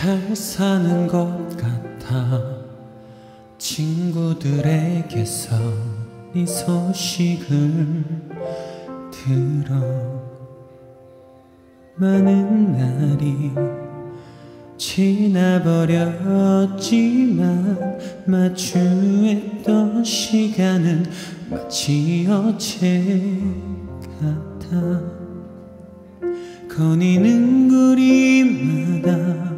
잘 사는 것 같아. 친구들에게서 네 소식을 들어. 많은 날이 지나버렸지만 마주했던 시간은 마치 어제 같아. 거니는 거리마다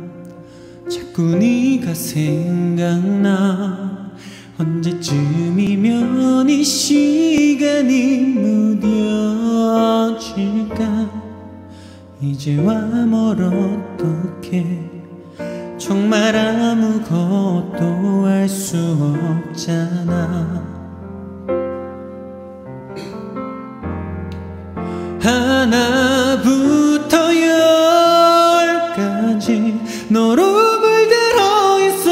자꾸 네가 생각나. 언제쯤이면 이 시간이 무뎌질까? 이제와 뭘 어떻게? 정말 아무것도 알 수 없잖아. 하나 너로 물들어 있어.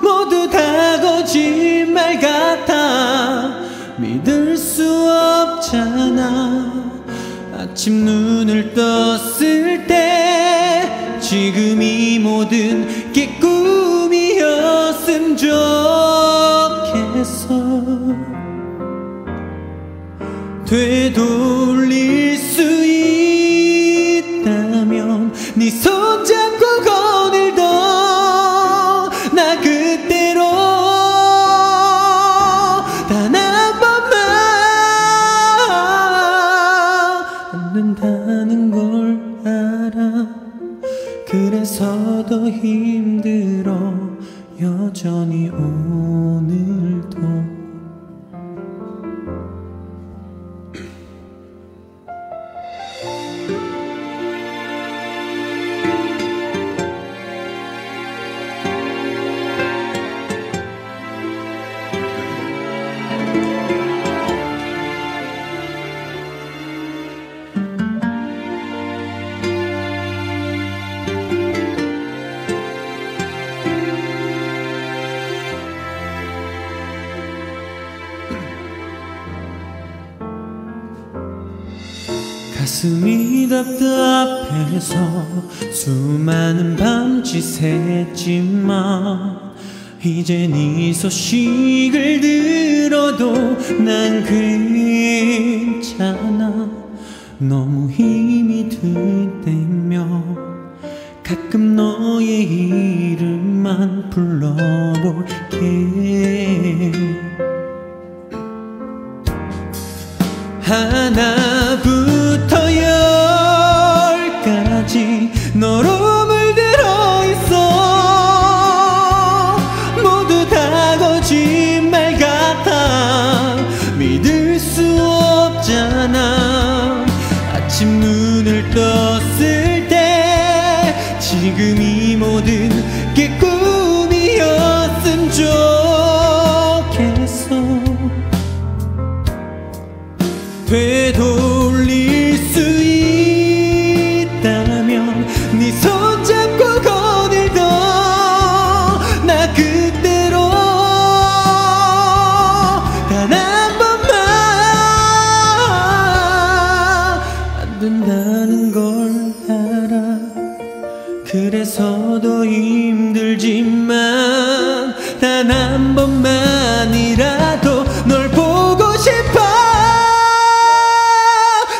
모두 다 거짓말 같아. 믿을 수 없잖아. 아침 눈을 떴을 때 지금 이 모든 게 꿈이었음 좋겠어. 되돌릴 네 손잡고 거닐던 나 그대로 단 한 번만 안 된다는 걸 알아. 그래서 더 힘들어. 여전히 오늘도 가슴이 답답해서 수많은 밤짓했지만 이제 네 소식을 들어도 난 괜찮아. 너무 힘이 들 때면 가끔 너의 이름만 불러볼게. 하나 아침 눈을 떴을 때 지금 이 모든 게꿈 힘들지만 단 한 번만이라도 널 보고 싶어.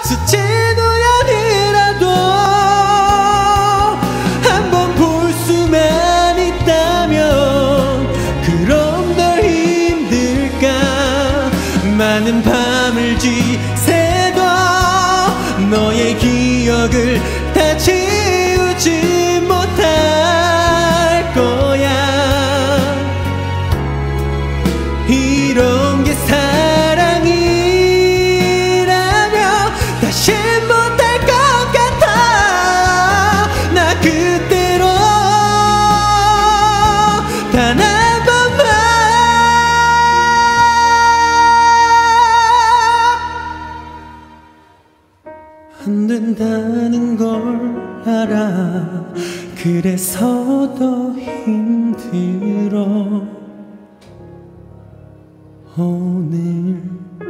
스치 노연이라도 한 번 볼 수만 있다면 그럼 덜 힘들까? 많은 밤을 지새도 너의 기억을 된다는 걸 알아. 그래서 더 힘들어. 오늘도